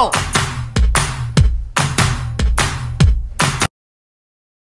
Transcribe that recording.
바로